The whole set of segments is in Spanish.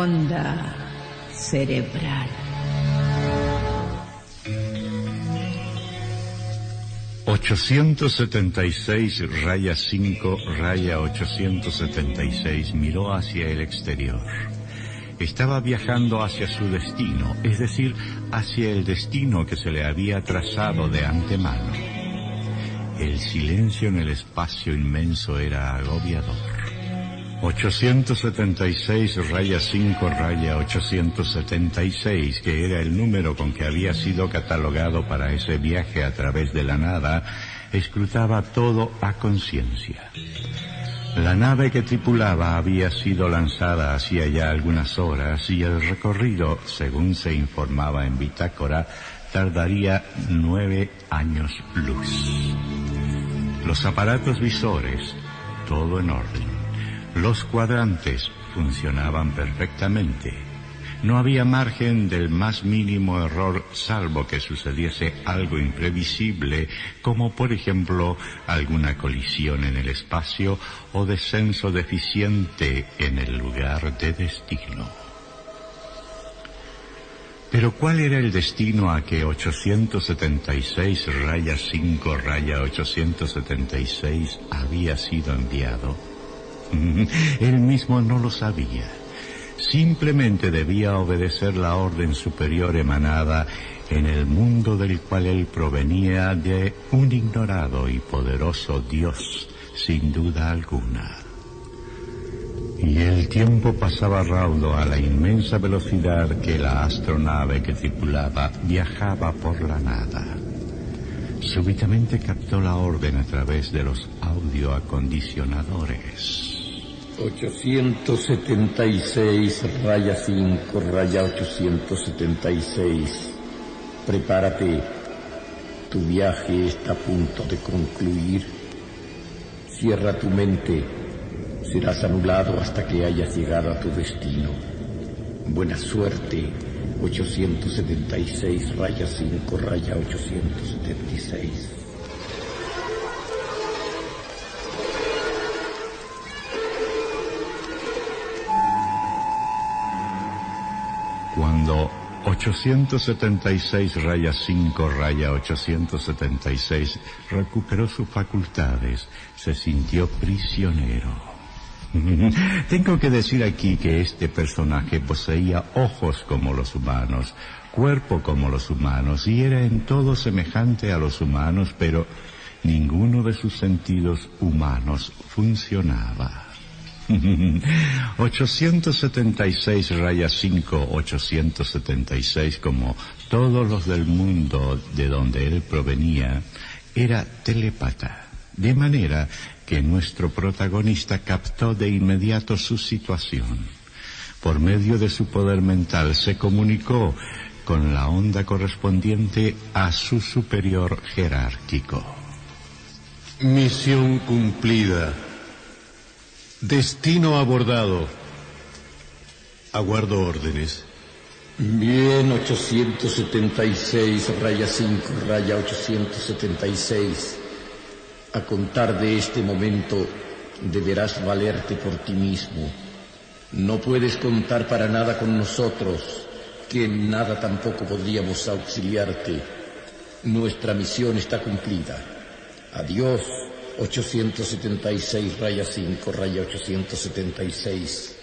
onda cerebral. ...876 raya 5 raya 876 miró hacia el exterior. Estaba viajando hacia su destino, es decir, hacia el destino que se le había trazado de antemano. El silencio en el espacio inmenso era agobiador. 876 raya 5 raya 876, que era el número con que había sido catalogado para ese viaje a través de la nada, escrutaba todo a conciencia. La nave que tripulaba había sido lanzada hacía ya algunas horas y el recorrido, según se informaba en bitácora, tardaría nueve años luz. Los aparatos visores, todo en orden. Los cuadrantes funcionaban perfectamente. No había margen del más mínimo error salvo que sucediese algo imprevisible, como por ejemplo alguna colisión en el espacio o descenso deficiente en el lugar de destino. Pero ¿cuál era el destino a que 876 raya 5 raya 876 había sido enviado? Él mismo no lo sabía. Simplemente debía obedecer la orden superior emanada en el mundo del cual él provenía de un ignorado y poderoso Dios, sin duda alguna. Y el tiempo pasaba raudo a la inmensa velocidad que la astronave que tripulaba viajaba por la nada. Súbitamente captó la orden a través de los audioacondicionadores. 876, raya 5, raya 876. Prepárate, tu viaje está a punto de concluir. Cierra tu mente, serás anulado hasta que hayas llegado a tu destino. Buena suerte, 876, raya 5, raya 876. Cuando 876 raya 5 raya 876 recuperó sus facultades, se sintió prisionero. Tengo que decir aquí que este personaje poseía ojos como los humanos, cuerpo como los humanos y era en todo semejante a los humanos, pero ninguno de sus sentidos humanos funcionaba. 876 raya 5, 876, como todos los del mundo de donde él provenía, era telépata, de manera que nuestro protagonista captó de inmediato su situación. Por medio de su poder mental se comunicó con la onda correspondiente a su superior jerárquico. Misión cumplida. Destino abordado. Aguardo órdenes. Bien, 876, raya 5, raya 876. A contar de este momento, deberás valerte por ti mismo. No puedes contar para nada con nosotros, que en nada tampoco podríamos auxiliarte. Nuestra misión está cumplida. Adiós. 876, raya 5, raya 876.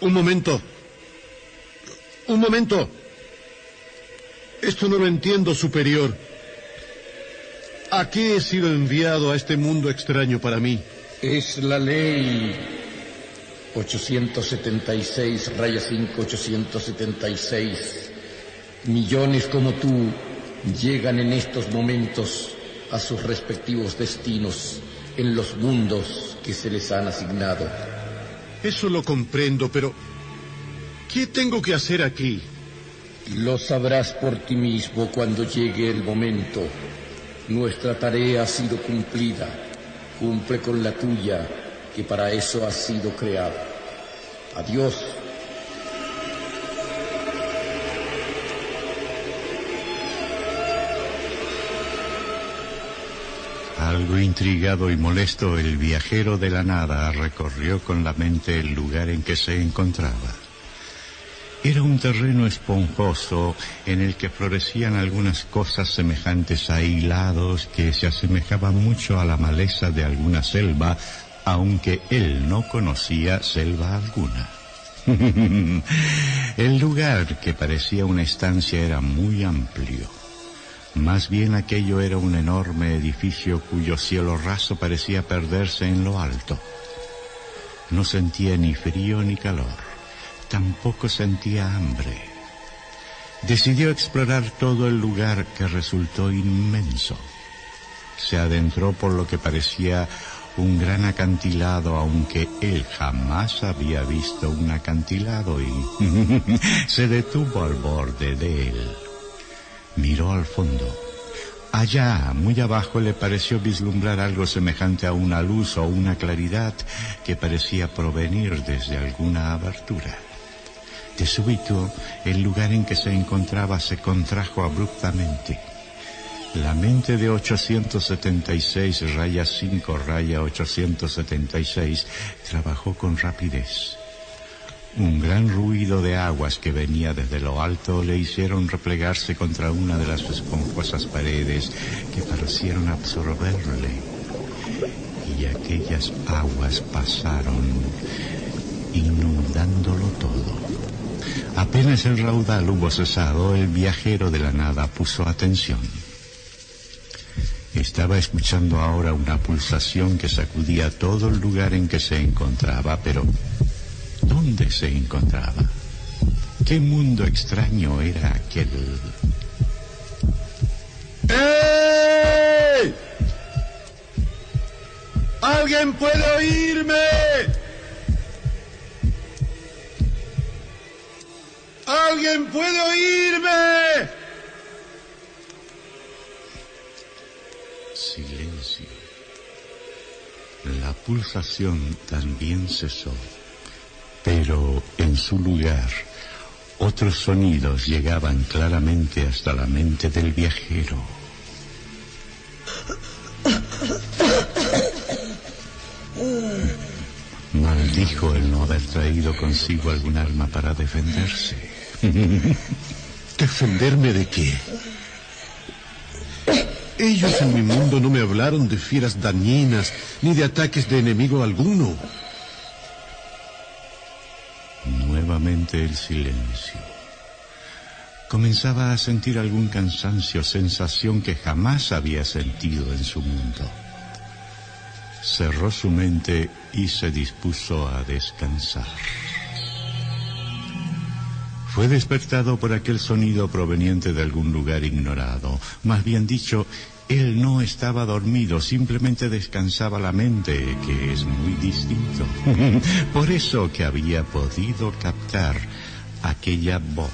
Un momento. Un momento. Esto no lo entiendo, superior. ¿A qué he sido enviado a este mundo extraño para mí? Es la ley 876, raya 5, 876. Millones como tú llegan en estos momentos a sus respectivos destinos en los mundos que se les han asignado. Eso lo comprendo, pero ¿qué tengo que hacer aquí? Lo sabrás por ti mismo cuando llegue el momento. Nuestra tarea ha sido cumplida. Cumple con la tuya, que para eso ha sido creado. Adiós. Algo intrigado y molesto, el viajero de la nada recorrió con la mente el lugar en que se encontraba. Era un terreno esponjoso en el que florecían algunas cosas semejantes a hilados que se asemejaban mucho a la maleza de alguna selva, aunque él no conocía selva alguna. el lugar que parecía una estancia era muy amplio. Más bien aquello era un enorme edificio cuyo cielo raso parecía perderse en lo alto. No sentía ni frío ni calor tampoco sentía hambre. Decidió explorar todo el lugar que resultó inmenso. Se adentró por lo que parecía un gran acantilado, aunque él jamás había visto un acantilado y se detuvo al borde de él. Miró al fondo. Allá, muy abajo, le pareció vislumbrar algo semejante a una luz o una claridad que parecía provenir desde alguna abertura. De súbito, el lugar en que se encontraba se contrajo abruptamente. La mente de 876 raya 5 raya 876 trabajó con rapidez. Un gran ruido de aguas que venía desde lo alto le hicieron replegarse contra una de las esponjosas paredes que parecieron absorberle. Y aquellas aguas pasaron inundándolo todo. Apenas el raudal hubo cesado, el viajero de la nada puso atención. Estaba escuchando ahora una pulsación que sacudía todo el lugar en que se encontraba, pero ¿dónde se encontraba? ¿Qué mundo extraño era aquel? ¡Ey! ¿Alguien puede oírme? ¿Alguien puede oírme? Silencio. La pulsación también cesó, pero en su lugar otros sonidos llegaban claramente hasta la mente del viajero. Maldijo el no haber traído consigo algún arma para defenderse. ¿Defenderme de qué? Ellos en mi mundo no me hablaron de fieras dañinas ni de ataques de enemigo alguno. El silencio. Comenzaba a sentir algún cansancio, sensación que jamás había sentido en su mundo. Cerró su mente y se dispuso a descansar. Fue despertado por aquel sonido proveniente de algún lugar ignorado. Más bien dicho, él no estaba dormido, simplemente descansaba la mente, que es muy distinto. por eso que había podido captar aquella voz.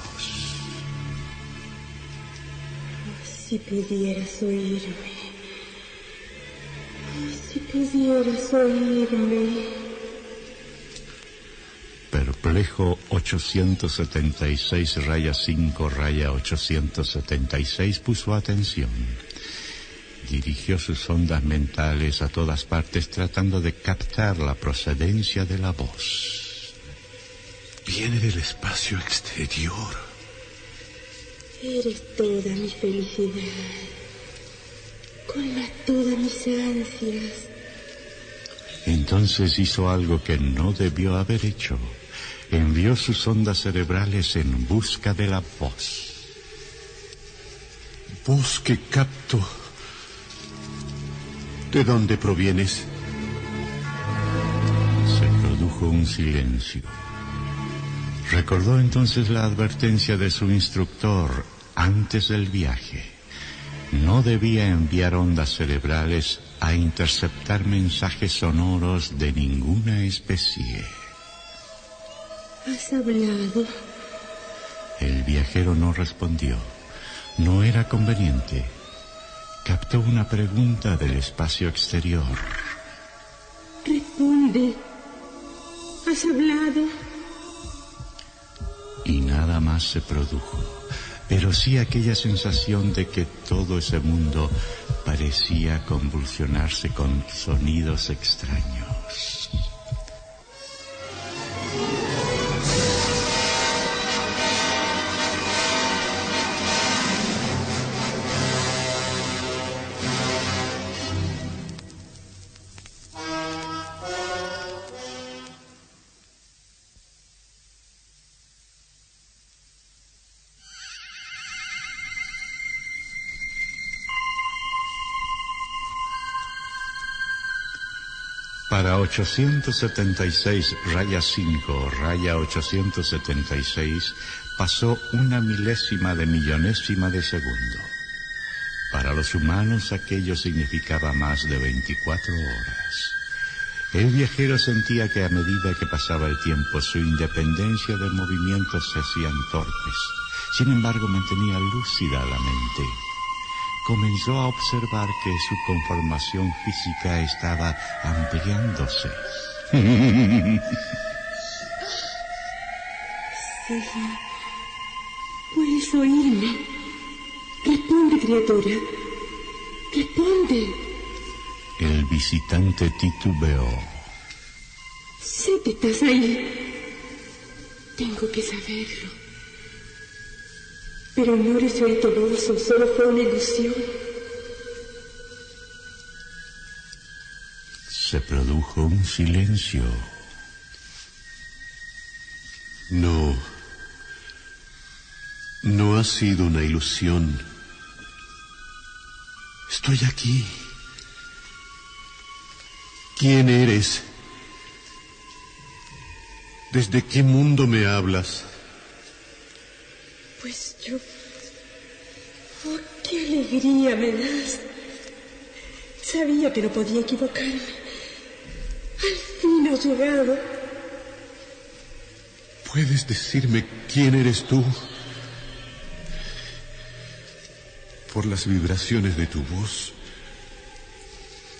Si pudieras oírme. Si pudieras oírme. Perplejo 876 raya 5 raya 876 puso atención. Dirigió sus ondas mentales a todas partes tratando de captar la procedencia de la voz. Viene del espacio exterior. Eres toda mi felicidad. Colma todas mis ansias. Entonces hizo algo que no debió haber hecho envió sus ondas cerebrales en busca de la voz. Voz que capto. ¿De dónde provienes? Se produjo un silencio. Recordó entonces la advertencia de su instructor antes del viaje. No debía enviar ondas cerebrales a interceptar mensajes sonoros de ninguna especie. ¿Has hablado? El viajero no respondió. No era conveniente. Captó una pregunta del espacio exterior. Responde. ¿Has hablado? Y nada más se produjo. Pero sí aquella sensación de que todo ese mundo parecía convulsionarse con sonidos extraños. Para 876 raya 5 raya 876 pasó una milésima de millonésima de segundo. Para los humanos aquello significaba más de 24 horas. El viajero sentía que a medida que pasaba el tiempo su independencia de movimiento se hacían torpes. Sin embargo, mantenía lúcida la mente. Comenzó a observar que su conformación física estaba ampliándose. Sí. Puedes oírme. Responde, criatura. Responde. El visitante titubeó. Sé que estás ahí. Tengo que saberlo. Pero no eres oído voz o solo fue una ilusión. Se produjo un silencio. No. No ha sido una ilusión. Estoy aquí. ¿Quién eres? ¿Desde qué mundo me hablas? Pues yo... Oh, qué alegría me das. Sabía que no podía equivocarme. Al fin has llegado. ¿Puedes decirme quién eres tú? Por las vibraciones de tu voz,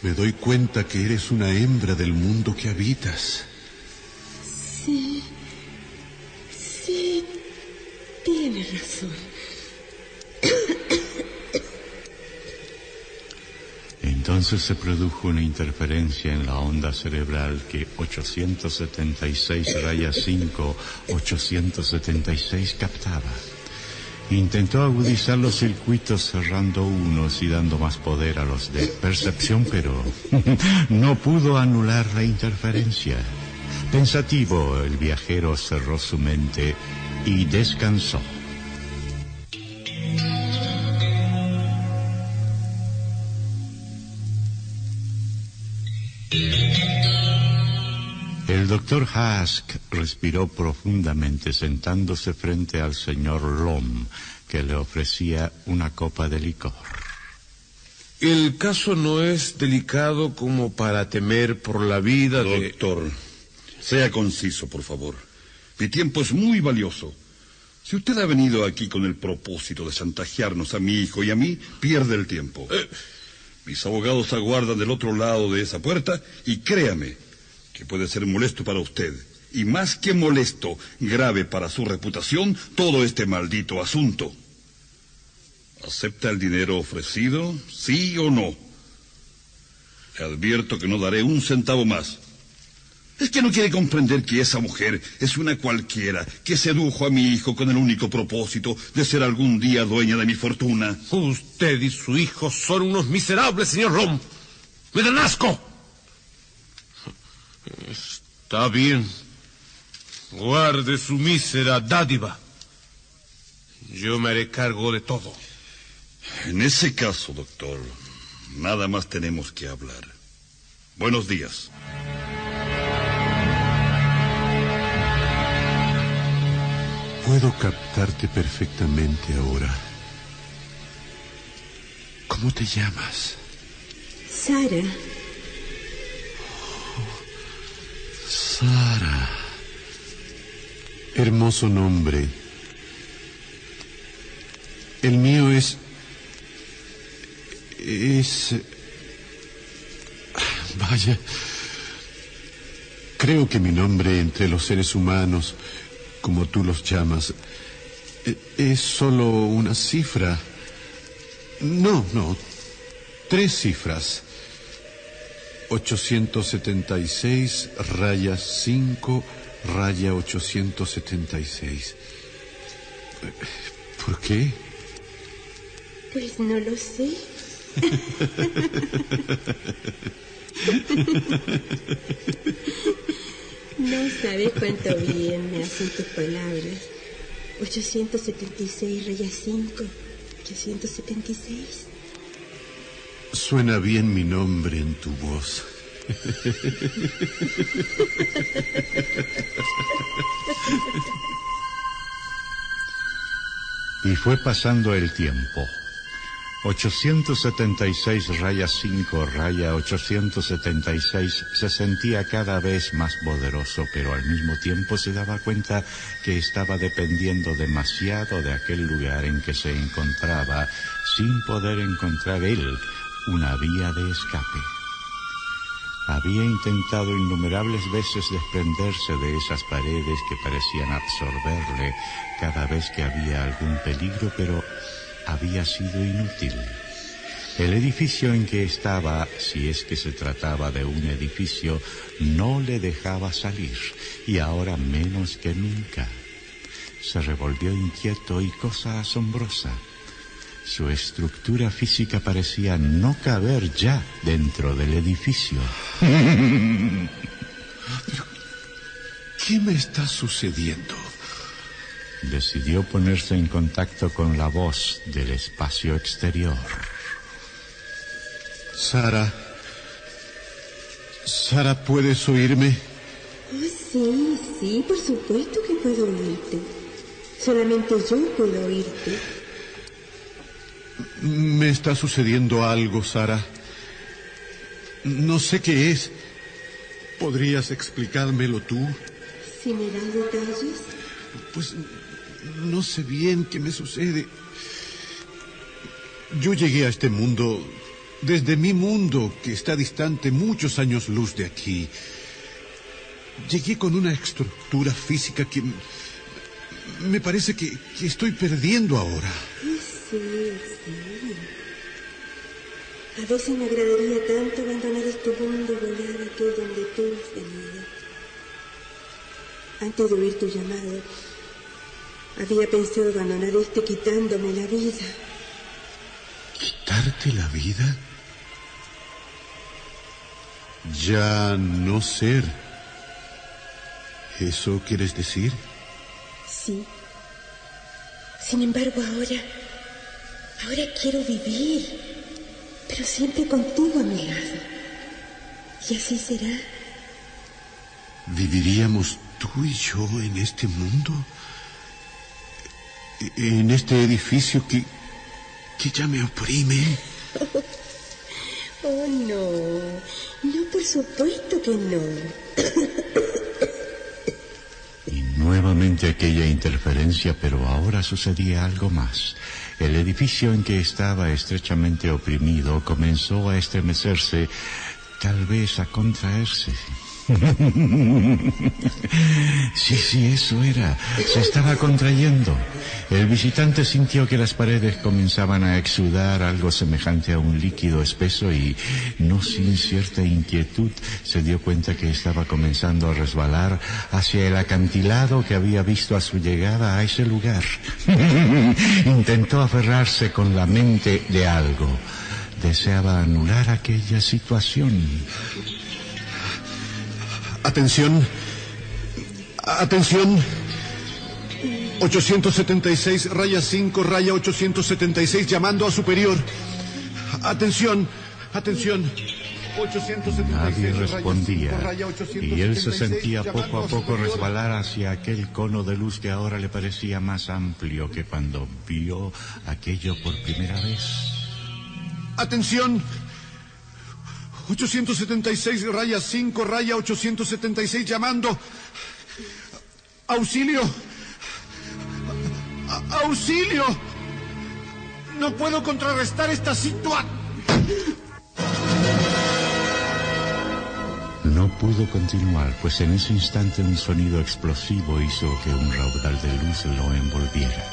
me doy cuenta que eres una hembra del mundo que habitas. Sí. Sí. Tienes razón. Entonces se produjo una interferencia en la onda cerebral que 876 raya 5 876 captaba. Intentó agudizar los circuitos cerrando unos y dando más poder a los de percepción, pero no pudo anular la interferencia. Pensativo, el viajero cerró su mente y descansó. Doctor Hask respiró profundamente sentándose frente al señor Lom, que le ofrecía una copa de licor. El caso no es delicado como para temer por la vida de... Doctor, sea conciso, por favor. Mi tiempo es muy valioso. Si usted ha venido aquí con el propósito de chantajearnos a mi hijo y a mí, pierde el tiempo. Mis abogados aguardan del otro lado de esa puerta y créame que puede ser molesto para usted. Y más que molesto, grave para su reputación, todo este maldito asunto. ¿Acepta el dinero ofrecido? ¿Sí o no? Le advierto que no daré un centavo más. Es que no quiere comprender que esa mujer es una cualquiera que sedujo a mi hijo con el único propósito de ser algún día dueña de mi fortuna. Usted y su hijo son unos miserables, señor Rom. ¡Me dan asco! Está bien. Guarde su mísera dádiva. Yo me haré cargo de todo. En ese caso, doctor, nada más tenemos que hablar. Buenos días. Puedo captarte perfectamente ahora. ¿Cómo te llamas? Sara, Sara. Hermoso nombre. El mío es... Es... Vaya. Creo que mi nombre entre los seres humanos, como tú los llamas, es solo una cifra. No, no. Tres cifras. 876 raya 5 raya 876. ¿Por qué? pues no lo sé. No sabes cuánto bien me hacen tus palabras. 876 raya 5, 876. Suena bien mi nombre en tu voz. Y fue pasando el tiempo. 876 raya 5 raya 876 se sentía cada vez más poderoso, pero al mismo tiempo se daba cuenta que estaba dependiendo demasiado de aquel lugar en que se encontraba, sin poder encontrar él una vía de escape. Había intentado innumerables veces desprenderse de esas paredes que parecían absorberle cada vez que había algún peligro, pero había sido inútil. El edificio en que estaba, si es que se trataba de un edificio, no le dejaba salir, y ahora menos que nunca. Se revolvió inquieto y cosa asombrosa. Su estructura física parecía no caber ya dentro del edificio. ¿Qué me está sucediendo? Decidió ponerse en contacto con la voz del espacio exterior. Sara. Sara, ¿puedes oírme? Oh, sí, sí, por supuesto que puedo oírte. Solamente yo puedo oírte. Me está sucediendo algo, Sara. No sé qué es. ¿Podrías explicármelo tú? Si me das detalles. Pues no sé bien qué me sucede. Yo llegué a este mundo desde mi mundo, que está distante muchos años luz de aquí. Llegué con una estructura física que me parece que, que estoy perdiendo ahora. Sí. A veces me agradaría tanto abandonar este mundo y volar a aquel donde tú has venido. Antes de oír tu llamado, había pensado abandonar este quitándome la vida. ¿Quitarte la vida? Ya no ser. ¿Eso quieres decir? Sí. Sin embargo, ahora, ahora quiero vivir, pero siempre contigo a mi lado. Y así será. ¿Viviríamos tú y yo en este mundo? ¿En este edificio que, que ya me oprime? Oh, no. No, por supuesto que no. Y nuevamente aquella interferencia, pero ahora sucedía algo más. El edificio en que estaba estrechamente oprimido comenzó a estremecerse, tal vez a contraerse. Sí, sí, eso era. Se estaba contrayendo. El visitante sintió que las paredes comenzaban a exudar algo semejante a un líquido espeso y, no sin cierta inquietud, se dio cuenta que estaba comenzando a resbalar hacia el acantilado que había visto a su llegada a ese lugar. Intentó aferrarse con la mente de algo. Deseaba anular aquella situación. Atención. Atención. 876, raya 5, raya 876, llamando a superior. Atención, atención. 876, Nadie raya respondía 5, raya y él se 876, sentía poco a poco resbalar hacia aquel cono de luz que ahora le parecía más amplio que cuando vio aquello por primera vez. Atención. 876, raya 5, raya 876, llamando. Auxilio. Auxilio. No puedo contrarrestar esta situación. No pudo continuar, pues en ese instante un sonido explosivo hizo que un raudal de luz lo envolviera.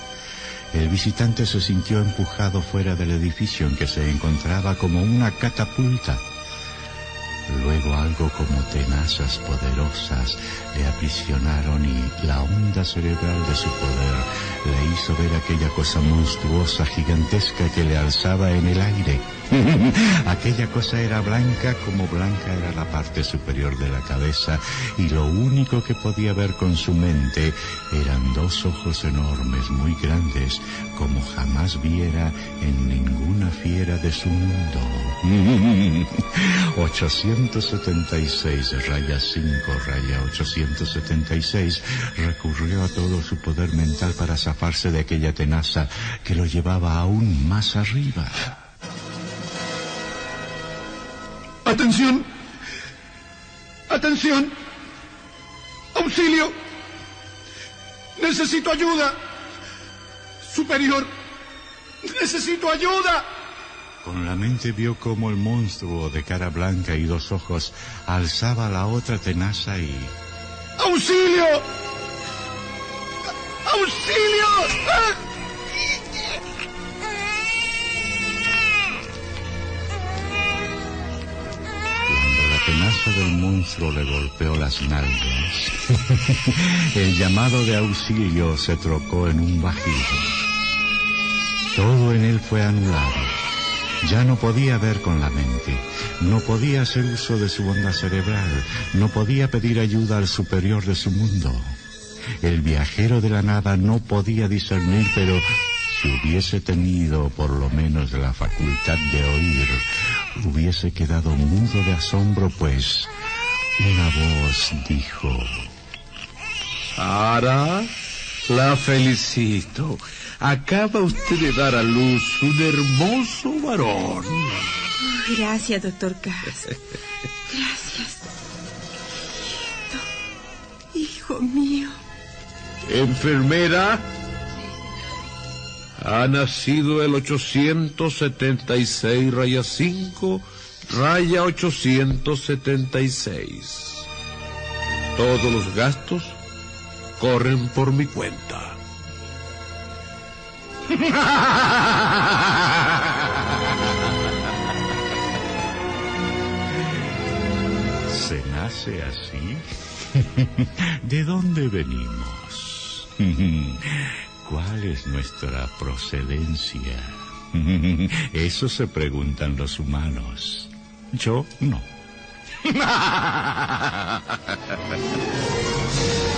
El visitante se sintió empujado fuera del edificio en que se encontraba como una catapulta. Luego algo como tenazas poderosas le aprisionaron y la onda cerebral de su poder le hizo ver aquella cosa monstruosa, gigantesca que le alzaba en el aire. Aquella cosa era blanca como blanca era la parte superior de la cabeza y lo único que podía ver con su mente eran dos ojos enormes, muy grandes, como jamás viera en ninguna fiera de su mundo. 876 raya 5 raya 876 recurrió a todo su poder mental para zafarse de aquella tenaza que lo llevaba aún más arriba. ¡Atención! ¡Atención! ¡Auxilio! ¡Necesito ayuda! ¡Superior! ¡Necesito ayuda! Con la mente vio cómo el monstruo de cara blanca y dos ojos alzaba la otra tenaza y... ¡Auxilio! ¡Auxilio! ¡Ah! Tenaza del monstruo le golpeó las nalgas, el llamado de auxilio se trocó en un bajido. Todo en él fue anulado. Ya no podía ver con la mente, no podía hacer uso de su onda cerebral, no podía pedir ayuda al superior de su mundo. El viajero de la nada no podía discernir, pero si hubiese tenido por lo menos la facultad de oír, hubiese quedado mudo de asombro, pues una voz dijo... Sara, la felicito. Acaba usted de dar a luz un hermoso varón. Gracias, doctor Cass. Gracias. Hijito, Hijo mío. Enfermera, ha nacido el 876 raya 5 raya 876. Todos los gastos corren por mi cuenta. ¿Se nace así? ¿De dónde venimos? ¿Cuál es nuestra procedencia? Eso se preguntan los humanos. Yo no.